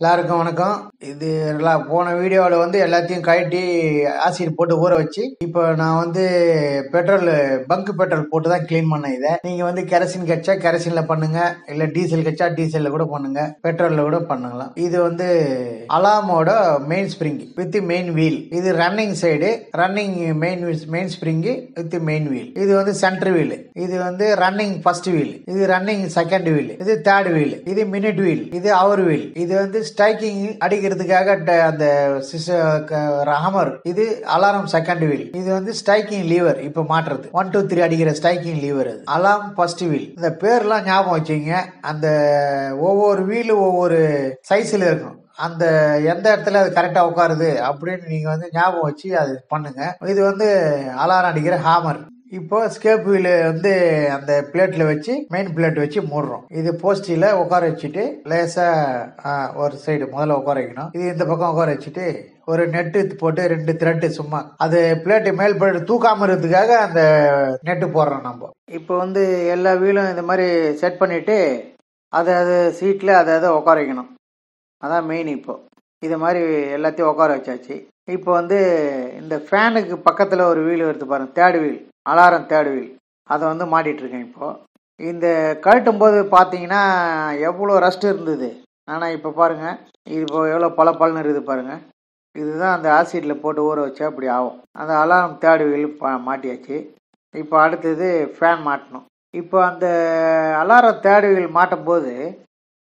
எல்லாருக்கும் வணக்கம். இது போன வீடியோவில் வந்து எல்லாத்தையும் கழட்டி ஆசிட் போட்டு ஊற வச்சு இப்போ நான் வந்து பெட்ரோல் பங்க் பெட்ரோல் போட்டு தான் க்ளீன் பண்ணேன் இதை. நீங்கள் வந்து கெரசின் கச்சா கெரசினில் பண்ணுங்க இல்லை டீசல் கச்சா டீசலில் கூட பண்ணுங்க பெட்ரோலில் கூட பண்ணுங்களாம் இது வந்து அலாமோட main spring with main wheel இது running side running main main spring with main wheel இது வந்து சென்டர் வீல் இது வந்து ரன்னிங் ஃபர்ஸ்ட் வீல் இது ரன்னிங் செகண்ட் வீல் இது தேர்ட் வீல் இது மினிட் வீல் இது அவர் வீல் இது வந்து ஸ்ட்ரைக்கிங் அடிக்கிறதுக்காக ட- அந்த ஹாமர் இது அலாரம் செகண்ட் வீல் இது வந்து ஸ்ட்ரைக்கிங் லீவர் இப்ப மாற்றுறது. ஒன் டூ த்ரீ அடிக்கிற ஸ்ட்ரைக்கிங் லீவர் அது. அலாம் ஃபர்ஸ்ட் வீல் இந்த பேர்லாம் ஞாபகம் வச்சுங்க. அந்த ஒவ்வொரு வீலும் ஒவ்வொரு சைஸ்ல இருக்கும். அந்த எந்த இடத்துல அது கரெக்டாக உட்காருது அப்படின்னு நீங்கள் வந்து ஞாபகம் வச்சு அது பண்ணுங்க. இது வந்து அலாரம் அடிக்கிற ஹாமர் இப்போ ஸ்கேப் வீல் வந்து அந்த பிளேட்ல வச்சு மெயின் பிளேட் வச்சு மூடுறோம். இது போஸ்டில உட்கார வச்சுட்டு லேசா ஒரு சைடு முதல்ல உட்கார வைக்கணும். இது இந்த பக்கம் உட்கார வச்சுட்டு ஒரு நெட்டு போட்டு ரெண்டு த்ரெட்டு சும்மா. அது பிளேட்டு மேல் பிளேட் தூக்காம இருக்கிறதுக்காக அந்த நெட்டு போடுறோம் நம்ம. இப்போ வந்து எல்லா வீலும் இந்த மாதிரி செட் பண்ணிட்டு அதை அது சீட்டில் அதை அதை உட்கார வைக்கணும். அதான் மெயின் இப்போ. இது மாதிரி எல்லாத்தையும் உட்கார வச்சாச்சு. இப்போ வந்து இந்த ஃபேனுக்கு பக்கத்தில் ஒரு வீல் வருது பாருங்கள் தேர்ட் வீல் அலாரம் தேடுவில். அதை வந்து மாட்டிகிட்ருக்கேன் இப்போது இந்த கழட்டும்போது பார்த்தீங்கன்னா எவ்வளோ ரஸ்ட் இருந்தது. ஆனால் இப்போ பாருங்கள் இது இப்போ எவ்வளோ பல பலன் இருக்குது பாருங்கள் இதுதான் அந்த ஆசிட்ல போட்டு ஊற வச்சா அப்படி ஆகும். அந்த அலாரம் தேடுவில் பா- மாட்டியாச்சு. இப்போ அடுத்தது ஃபேன் மாட்டணும். இப்போ அந்த அலாரம் தேடுவில் மாட்டும் போது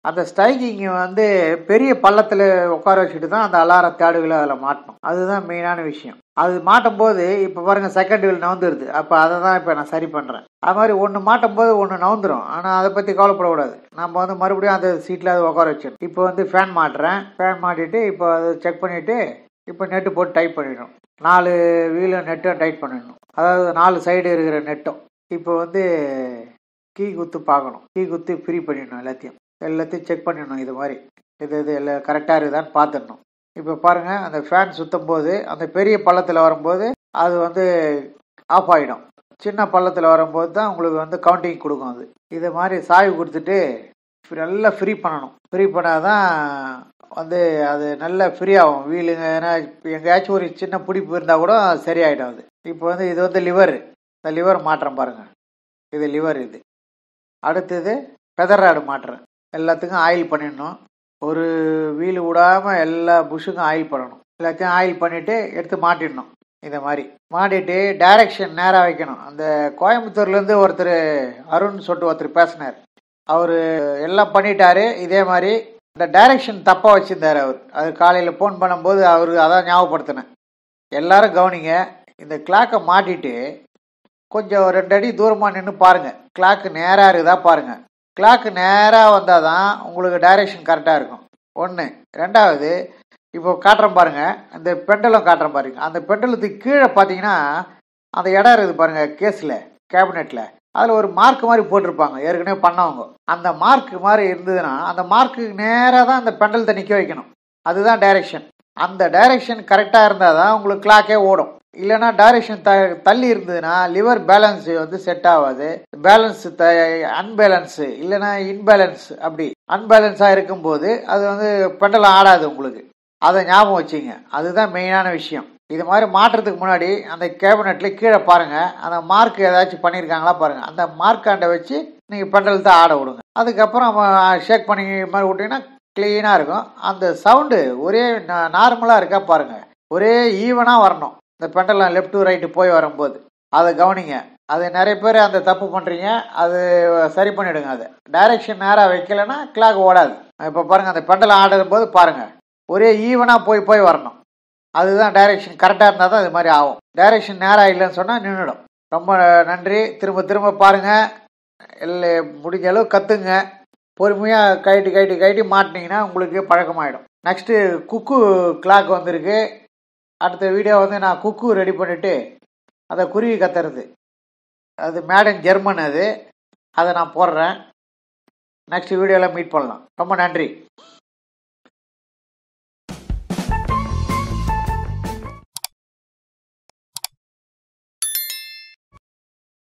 அந்த ஸ்ட்ரைக்கிங்கை வந்து பெரிய பள்ளத்தில் உட்கார வச்சுட்டு தான் அந்த அலாரம் தேர்ட் அதில் மாட்டணும். அதுதான் மெயினான விஷயம். அது மாட்டும் போது இப்போ பாருங்க செகண்ட் வீல் நவுந்துருது. அப்போ அதை தான் இப்போ நான் சரி பண்ணுறேன் அது மாதிரி ஒன்று மாட்டும் போது ஒன்று நவுந்துரும். ஆனால் அதை பற்றி கவலைப்படக்கூடாது. நம்ம வந்து மறுபடியும் அந்த சீட்டில் அதை உட்கார வச்சிடும் இப்போ வந்து ஃபேன் மாட்டுறேன். ஃபேன் மாட்டிட்டு இப்போ அதை செக் பண்ணிவிட்டு இப்போ நெட்டு போட்டு டைட் பண்ணிடணும். நாலு வீலும் நெட்டும் டைட் பண்ணிடணும். அதாவது நாலு சைடு இருக்கிற நெட்டும் இப்போ வந்து கீ குத்து பார்க்கணும். கீ குத்து ஃப்ரீ பண்ணிடணும் எல்லாத்தையும். எல்லாத்தையும் செக் பண்ணிடணும் இது மாதிரி. இது இது எல்லாம் கரெக்டாக இருக்குதான்னு பார்த்துடணும். இப்போ பாருங்க அந்த ஃபேன் சுத்தும் போது அந்த பெரிய பள்ளத்தில் வரும்போது அது வந்து ஆஃப் ஆகிடும் சின்ன பள்ளத்தில் வரும்போது தான் உங்களுக்கு வந்து கவுண்டிங் கொடுக்கும் அது. இது மாதிரி சாய்வு கொடுத்துட்டு நல்லா ஃப்ரீ பண்ணணும். ஃப்ரீ பண்ணாதான் வந்து அது நல்லா ஃப்ரீ ஆகும். வீலுங்க ஏன்னா எங்கேயாச்சும் ஒரு சின்ன பிடிப்பு இருந்தால் கூட சரியாயிடும் அது. இப்போ வந்து இது வந்து லிவர் இந்த லிவர் மாற்றம் பாருங்கள் இது லிவர் இது. அடுத்தது பெதர் ராடு மாற்றம் எல்லாத்துக்கும் ஆயில் பண்ணிடணும். ஒரு வீல் விடாமல் எல்லா புஷ்ஷுக்கும் ஆயில் பண்ணணும். எல்லாத்தையும் ஆயில் பண்ணிவிட்டு எடுத்து மாட்டிடணும். இந்த மாதிரி. மாட்டிட்டு டைரக்ஷன் நேராக வைக்கணும். அந்த கோயம்புத்தூர்லேருந்து ஒருத்தர் அருண் சொல்லிட்டு ஒருத்தர் பேசினார். அவர் எல்லாம் பண்ணிட்டாரு. இதே மாதிரி இந்த டைரக்ஷன் தப்பாக வச்சுருந்தார் அவர். அது காலையில் ஃபோன் பண்ணும்போது அவர் அதான் ஞாபகப்படுத்தினேன் எல்லாரும் கவனிங்க இந்த கிளாக்கை மாட்டிட்டு கொஞ்சம் ரெண்டு அடி தூரமாக நின்று பாருங்கள் கிளாக்கு நேராக இருக்குதா பாருங்கள் கிளாக்கு நேராக வந்தால் தான் உங்களுக்கு டைரக்ஷன் கரெக்டாக இருக்கும். ஒன்று ரெண்டாவது இப்போ காட்டுறேன் பாருங்க. அந்த பெண்டலம் காட்டுறேன் பாருங்க. அந்த பெண்டலத்துக்கு கீழே பார்த்தீங்கன்னா அந்த இடம் இருக்குது பாருங்க கேஸில் கேபினெட்டில் அதில் ஒரு மார்க் மாதிரி போட்டிருப்பாங்க. ஏற்கனவே பண்ணவங்க. அந்த மார்க் மாதிரி இருந்ததுன்னா அந்த மார்க்குக்கு நேராக தான் அந்த பெண்டலத்தை நிற்க வைக்கணும். அதுதான் டைரெக்ஷன் அந்த டைரக்ஷன் கரெக்டாக இருந்தால் தான் உங்களுக்கு கிளாக்கே ஓடும். இல்லைன்னா டைரக்ஷன் த தள்ளி இருந்ததுன்னா லிவர் பேலன்ஸ் வந்து செட் ஆகாது. பேலன்ஸ் த அன்பேலன்ஸு இல்லைன்னா இன்பேலன்ஸ் அப்படி. அன்பேலன்ஸாக இருக்கும்போது அது வந்து பெண்டல் ஆடாது உங்களுக்கு. அதை ஞாபகம் வச்சுங்க. அதுதான் மெயினான விஷயம். இது மாதிரி மாற்றுறதுக்கு முன்னாடி அந்த கேபினெட்ல கீழே பாருங்கள் அந்த மார்க் ஏதாச்சும் பண்ணியிருக்காங்களா பாருங்கள் அந்த மார்க்காண்ட வச்சு நீங்கள் பெண்டலத்தை ஆட விடுங்க. அதுக்கப்புறம் ஷேக் பண்ணி மாதிரி விட்டிங்கன்னா க்ளீனாக இருக்கும். அந்த சவுண்டு ஒரே நார்மலாக இருக்கா பாருங்கள் ஒரே ஈவனாக வரணும். இந்த பெண்டலம் லெஃப்ட் டு ரைட்டு போய் வரும்போது. அதை கவனிங்க. அது நிறைய பேர் அந்த தப்பு பண்ணுறீங்க அது சரி பண்ணிவிடுங்க அது. டைரக்ஷன் நேராக வைக்கலைன்னா கிளாக் ஓடாது. இப்போ பாருங்கள் அந்த பெண்டல் ஆடும் போது பாருங்கள் ஒரே ஈவனாக போய் போய் வரணும். அதுதான் டைரக்ஷன் கரெக்டாக இருந்தால் தான் இது மாதிரி ஆகும். டைரக்ஷன் நேராக இல்லைன்னு சொன்னால் நின்றுடும். ரொம்ப நன்றி. திரும்ப திரும்ப பாருங்கள் இல்லை முடிஞ்ச அளவு கற்றுங்க பொறுமையாக கைட்டு கைட்டு கைட்டி மாட்டினீங்கன்னா உங்களுக்கு பழக்கமாயிடும். நெக்ஸ்ட்டு குக்கு கிளாக் வந்திருக்கு. அடுத்த வீடியோ வந்து நான் குக்கு ரெடி பண்ணிவிட்டு அதை குருவி கத்துறது. அது மேடன் ஜெர்மன் அது. அதை நான் போடுறேன். நெக்ஸ்ட் வீடியோவில் மீட் பண்ணலாம். ரொம்ப நன்றி.